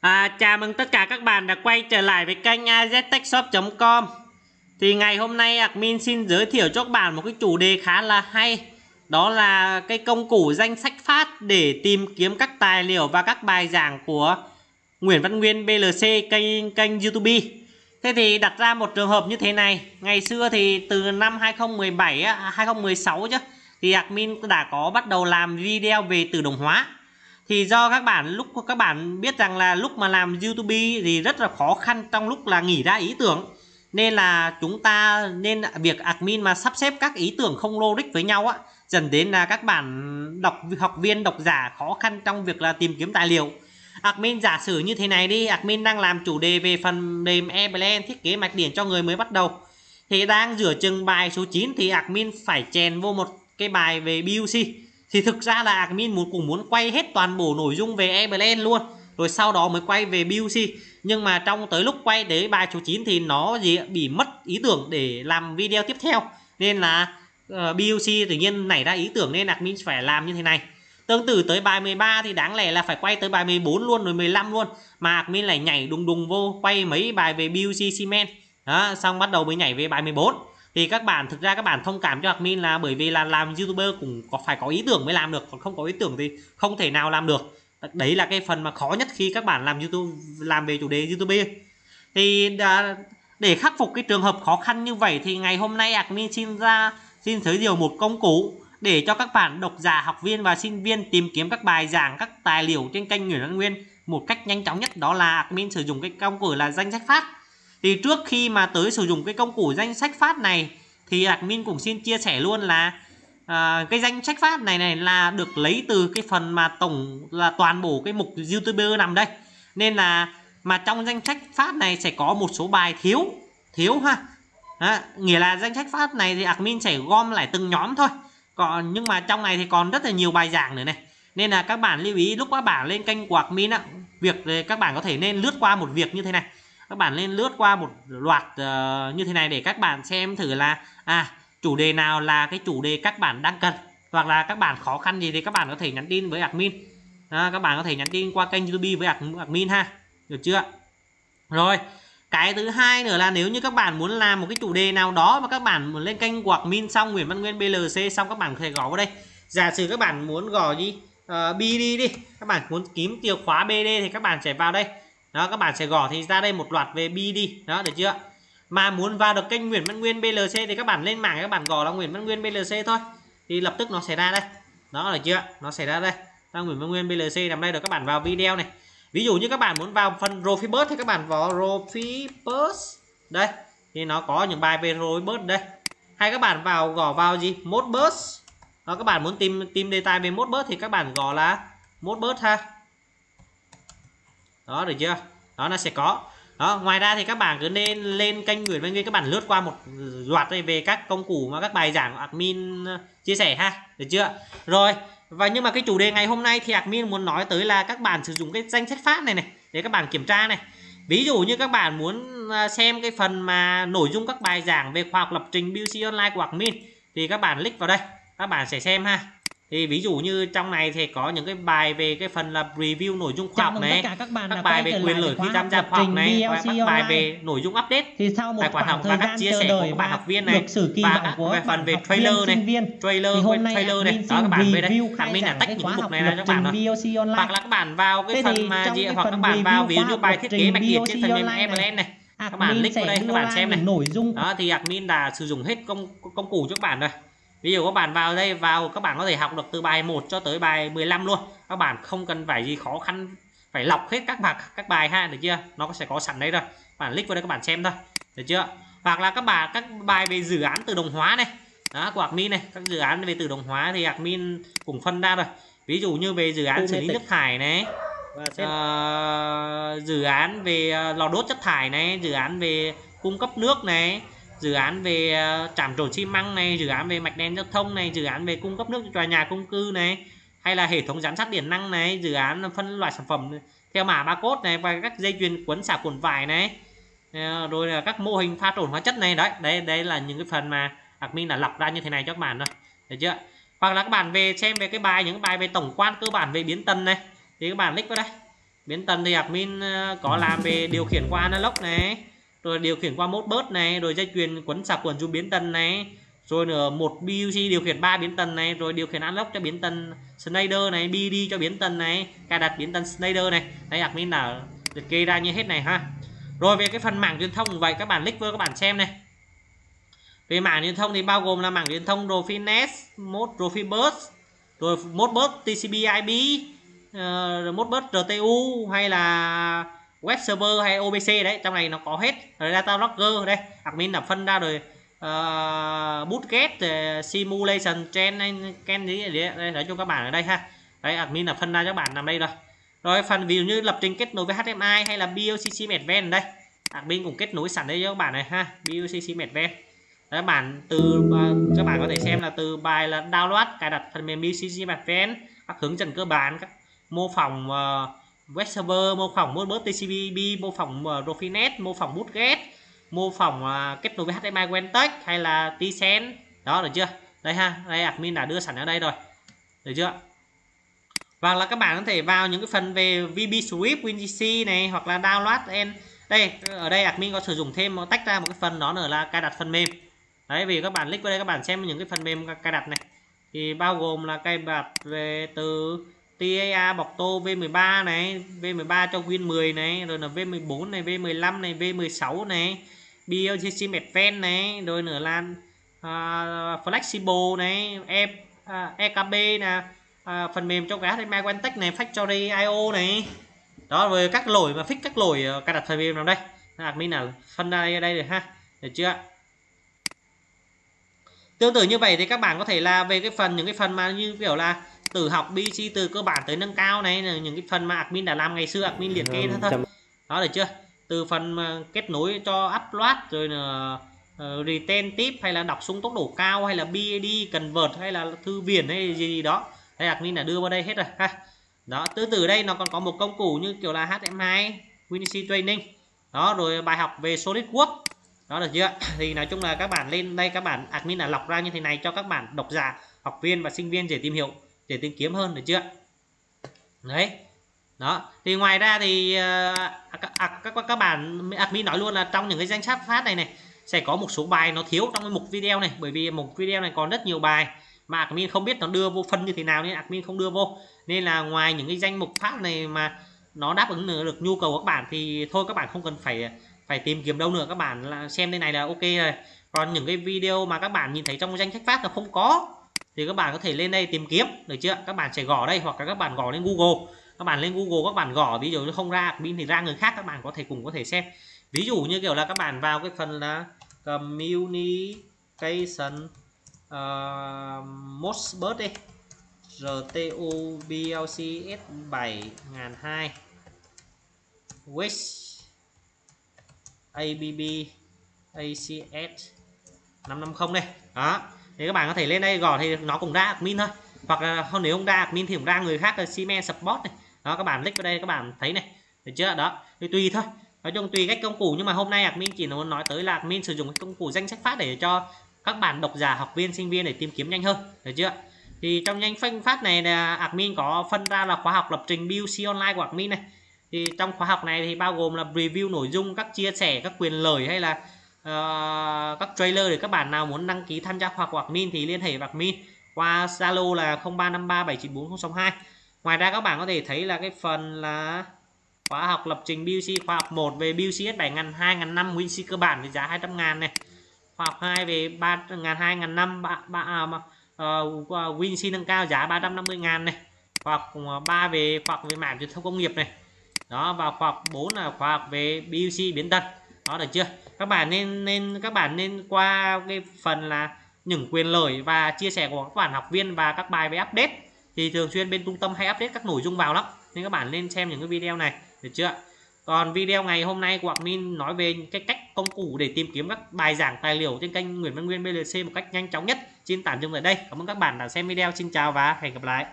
À, chào mừng tất cả các bạn đã quay trở lại với kênh aztechshop.com Thì ngày hôm nay admin xin giới thiệu cho các bạn một cái chủ đề khá là hay. Đó là cái công cụ danh sách phát để tìm kiếm các tài liệu và các bài giảng của Nguyễn Văn Nguyên BLC kênh kênh YouTube. Thế thì đặt ra một trường hợp như thế này. Ngày xưa thì từ năm 2017, 2016 à, chứ Thì admin đã có bắt đầu làm video về tự động hóa thì do các bạn, lúc các bạn biết rằng là lúc mà làm YouTube thì rất là khó khăn trong lúc là nghỉ ra ý tưởng. Nên là chúng ta nên việc admin mà sắp xếp các ý tưởng không logic với nhau á dẫn đến là các bạn đọc, học viên, độc giả khó khăn trong việc là tìm kiếm tài liệu. Admin giả sử như thế này đi, admin đang làm chủ đề về phần mềm Eblend thiết kế mạch điển cho người mới bắt đầu. Thì đang rửa chừng bài số 9 thì admin phải chèn vô một cái bài về BUC thì thực ra là admin muốn cũng muốn quay hết toàn bộ nội dung về Eblend luôn rồi sau đó mới quay về BUC nhưng mà trong tới lúc quay đến bài số 9 thì nó gì bị mất ý tưởng để làm video tiếp theo. Nên là ờ, uh, BUC tự nhiên nảy ra ý tưởng nên admin phải làm như thế này. Tương tự tới bài 13 thì đáng lẽ là phải quay tới bài 14 luôn rồi 15 luôn. Mà admin lại nhảy đùng đùng vô quay mấy bài về BUC cement. Đó xong bắt đầu mới nhảy về bài 14 thì các bạn, thực ra các bạn thông cảm cho admin là bởi vì là làm youtuber cũng có phải có ý tưởng mới làm được, còn không có ý tưởng thì không thể nào làm được. Đấy là cái phần mà khó nhất khi các bạn làm youtube, làm về chủ đề youtube. Thì để khắc phục cái trường hợp khó khăn như vậy thì ngày hôm nay admin xin ra, xin giới thiệu một công cụ để cho các bạn độc giả, học viên và sinh viên tìm kiếm các bài giảng, các tài liệu trên kênh Nguyễn Văn Nguyên một cách nhanh chóng nhất. Đó là admin sử dụng cái công cụ là danh sách phát thì trước khi mà tới sử dụng cái công cụ danh sách phát này thì admin cũng xin chia sẻ luôn là à, cái danh sách phát này này là được lấy từ cái phần mà tổng là toàn bộ cái mục youtuber nằm đây. Nên là mà trong danh sách phát này sẽ có một số bài thiếu thiếu ha. À, nghĩa là danh sách phát này thì admin sẽ gom lại từng nhóm thôi. Còn nhưng mà trong này thì còn rất là nhiều bài giảng nữa này. Nên là các bạn lưu ý lúc các bạn lên kênh của admin á việc các bạn có thể nên lướt qua một việc như thế này các bạn nên lướt qua một loạt uh, như thế này để các bạn xem thử là à chủ đề nào là cái chủ đề các bạn đang cần hoặc là các bạn khó khăn gì thì các bạn có thể nhắn tin với admin à, các bạn có thể nhắn tin qua kênh YouTube với admin ha được chưa rồi cái thứ hai nữa là nếu như các bạn muốn làm một cái chủ đề nào đó mà các bạn muốn lên kênh của admin xong Nguyễn Văn Nguyên BLC xong các bạn có thể gõ vào đây giả sử các bạn muốn gõ gì uh, BD đi các bạn muốn kiếm chìa khóa BD thì các bạn sẽ vào đây đó, các bạn sẽ gõ thì ra đây một loạt về bi đi. Đó, được chưa? Mà muốn vào được kênh Nguyễn Văn Nguyên BLC thì các bạn lên mạng, các bạn gõ là Nguyễn Văn Nguyên BLC thôi. Thì lập tức nó sẽ ra đây. Đó, được chưa? Nó sẽ ra đây. Ra Nguyễn Văn Nguyên BLC nằm đây, được các bạn vào video này. Ví dụ như các bạn muốn vào phần Rofibus thì các bạn vào Rofibus đây, thì nó có những bài về Rofibus đây. Hay các bạn vào gõ vào gì? Modbus đó, các bạn muốn tìm tìm đề tài về Modbus thì các bạn gõ là Modbus ha đó, được chưa? Đó, nó sẽ có. Đó, ngoài ra thì các bạn cứ nên lên kênh Nguyễn Văn Nguyên các bạn lướt qua một loạt về các công cụ mà các bài giảng của admin ờ, chia sẻ ha. Được chưa? Rồi, và nhưng mà cái chủ đề ngày hôm nay thì admin muốn nói tới là các bạn sử dụng cái danh sách phát này này, để các bạn kiểm tra này. Ví dụ như các bạn muốn ờ, xem cái phần mà nội dung các bài giảng về khoa học lập trình BC online của admin, thì các bạn click vào đây, các bạn sẽ xem ha thì ví dụ như trong này thì có những cái bài về cái phần là review nội dung khoa học này các, các bài về quyền lợi khi tham gia khoa học này và các bài về nội dung update thì sau một tài khoản học và các chia sẻ của các bạn học viên này và các phần về trailer này trailer với trailer này. đó các bạn về đây admin là tách những mục này ra cho các bạn rồi hoặc là các bạn vào cái phần mà gì hoặc các bạn vào ví dụ như bài thiết kế mạch điện trên phần mềm Evelyn này. Các bạn click vào đây các bạn xem này. nội dung đó thì admin đã sử dụng hết công công cụ cho các bạn rồi ví dụ các bạn vào đây vào các bạn có thể học được từ bài 1 cho tới bài 15 luôn. Các bạn không cần phải gì khó khăn phải lọc hết các bài các bài ha được chưa? Nó sẽ có sẵn đấy rồi các bạn click vào đây các bạn xem thôi được chưa? Hoặc là các bạn các bài về dự án tự động hóa này. Đó của admin này. Các dự án về tự động hóa thì admin cũng phân ra rồi. Ví dụ như về dự án xử lý nước thải này. Uh, dự án về ờ, lò đốt chất thải này. Dự án về cung cấp nước này dự án về ờ, trạm trộn xi măng này, dự án về mạch đèn giao thông này, dự án về cung cấp nước cho tòa nhà công cư này, hay là hệ thống giám sát điện năng này, dự án phân loại sản phẩm theo mã barcode này, và các dây chuyền quấn xả cuộn vải này. Ờ, rồi là các mô hình pha trộn hóa chất này. Đấy đây đây là những cái phần mà admin đã lọc ra như thế này cho các bạn rồi được chưa? Hoặc là các bạn về xem về cái bài, những bài về tổng quan cơ bản về biến tần này. Thì các bạn click vào đây. Biến tần thì admin ờ, có làm về điều khiển qua analog này rồi điều khiển qua modbus này rồi dây chuyền quấn sạc quần chu biến tần này. Rồi nữa một BUC điều khiển 3 biến tần này rồi điều khiển unlock cho biến tần Snyder này BD cho biến tần này cài đặt biến tần Snyder này. Đây admin đã liệt kê ra như hết này ha. Rồi về cái phần mảng truyền thông vậy các bạn click vô các bạn xem này. Về mảng truyền thông thì bao gồm là mảng truyền thông Rofinet, Mod Profibus, rồi Modbus TCP IP, uh, ờ, Modbus RTU hay là web server hay OBC đấy trong này nó có hết. Rồi data logger đây admin là phân ra rồi uh, bootget uh, simulation trend ken gì đây nói cho các bạn ở đây ha. Đấy admin là phân ra cho các bạn nằm đây rồi. Rồi phần ví dụ như lập trình kết nối với HMI hay là BOCC Advanced đây admin cũng kết nối sẵn đây cho các bạn này ha BOCC Advanced. Các bạn từ à, các bạn có thể xem là từ bài là download cài đặt phần mềm BCC Advanced các hướng dẫn cơ bản các mô phỏng uh, web server mô phỏng modbus TCP/IP mô phỏng uh, Rofinet mô phỏng bootget mô phỏng uh, kết nối với HDMI Wentech hay là Tsen đó được chưa? Đây ha đây admin đã đưa sẵn ở đây rồi. Được chưa? Và là các bạn có thể vào những cái phần về VB Swift WinGC này hoặc là download and đây ở đây admin có sử dụng thêm tách ra một cái phần đó nữa là cài đặt phần mềm. Đấy vì các bạn click vào đây các bạn xem những cái phần mềm cài đặt này. Thì bao gồm là cài đặt về từ TAA bọc tô V13 này V13 cho Win 10 này rồi là V14 này V15 này V16 này BLGC Medven này rồi nữa là uh, Flexible này e, à, uh, EKB nè uh, phần mềm cho cái HDMI Quantech này Factory IO này. Đó rồi các lỗi mà fix các lỗi cài đặt phần mềm nào đây? Admin là phân ra đây, đây được ha được chưa? Tương tự như vậy thì các bạn có thể là về cái phần những cái phần mà như kiểu là từ học BC từ cơ bản tới nâng cao này là những cái phần mà admin đã làm ngày xưa admin liệt kê thôi. Thôi đó được chưa? Từ phần kết nối cho upload rồi là uh, retain tip hay là đọc xuống tốc độ cao hay là BAD convert hay là thư viện hay gì, gì đó. Đây admin đã đưa vào đây hết rồi ha. Đó từ từ đây nó còn có một công cụ như kiểu là HM2 Windows Training. Đó rồi bài học về SolidWorks đó được chưa? Thì nói chung là các bạn lên đây các bạn admin là lọc ra như thế này cho các bạn độc giả học viên và sinh viên dễ tìm hiểu để tìm kiếm hơn được chưa? Đấy. Đó thì ngoài ra thì ờ, à, à, các, các các bạn admin nói luôn là trong những cái danh sách phát này này sẽ có một số bài nó thiếu trong cái mục video này bởi vì mục video này còn rất nhiều bài mà admin không biết nó đưa vô phân như thế nào nên admin không đưa vô. Nên là ngoài những cái danh mục phát này mà nó đáp ứng được nhu cầu của các bạn thì thôi các bạn không cần phải phải tìm kiếm đâu nữa. Các bạn là xem đây này là ok rồi. Còn những cái video mà các bạn nhìn thấy trong danh sách phát là không có thì các bạn có thể lên đây tìm kiếm được chưa? Các bạn sẽ gõ đây hoặc là các bạn gõ lên Google. Các bạn lên Google các bạn gõ ví dụ như không ra admin thì ra người khác các bạn có thể cùng có thể xem. Ví dụ như kiểu là các bạn vào cái phần là communication ờ, uh, Mosbus đi. RTU BLC S7002 Wish ABB ACS 550 đây đó thì các bạn có thể lên đây gõ thì nó cũng ra admin thôi. Hoặc là không, nếu không ra admin thì cũng ra người khác, là Siemens support này. Đó, các bạn click vào đây các bạn thấy này. Được chưa? Đó thì tùy thôi. Nói chung tùy cách công cụ, nhưng mà hôm nay admin chỉ muốn nói tới là admin sử dụng công cụ danh sách phát để cho các bạn độc giả, học viên, sinh viên để tìm kiếm nhanh hơn. Được chưa? Thì trong danh phanh phát này là admin có phân ra là khóa học lập trình BUC online của admin này. Thì trong khóa học này thì bao gồm là review nội dung, các chia sẻ, các quyền lợi hay là uh, các trailer để các bạn nào muốn đăng ký tham gia hoặc hoặc min thì liên hệ bạc min qua Zalo là 0353794062 ngoài ra các bạn có thể thấy là cái phần là khóa học lập trình BUC khóa học 1 về BUC S7000 2005 WinC cơ bản với giá 200 ngàn này. Khóa học 2 về 3000 2005 ba, ba, à, ờ, uh, WinC nâng cao giá 350 ngàn này. Hoặc 3 ờ, về hoặc về mảng truyền thông công nghiệp này. Đó và khoa học 4 là khoa học về BUC biến tần đó được chưa? Các bạn nên nên, các bạn nên qua cái phần là những quyền lợi và chia sẻ của các bạn học viên và các bài về update. Thì thường xuyên bên trung tâm hay update các nội dung vào lắm. Nên các bạn nên xem những cái video này. Được chưa? Còn video ngày hôm nay của admin nói về cái cách công cụ để tìm kiếm các bài giảng tài liệu trên kênh Nguyễn Văn Nguyên BLC một cách nhanh chóng nhất. Xin tạm dừng tại đây. Cảm ơn các bạn đã xem video. Xin chào và hẹn gặp lại.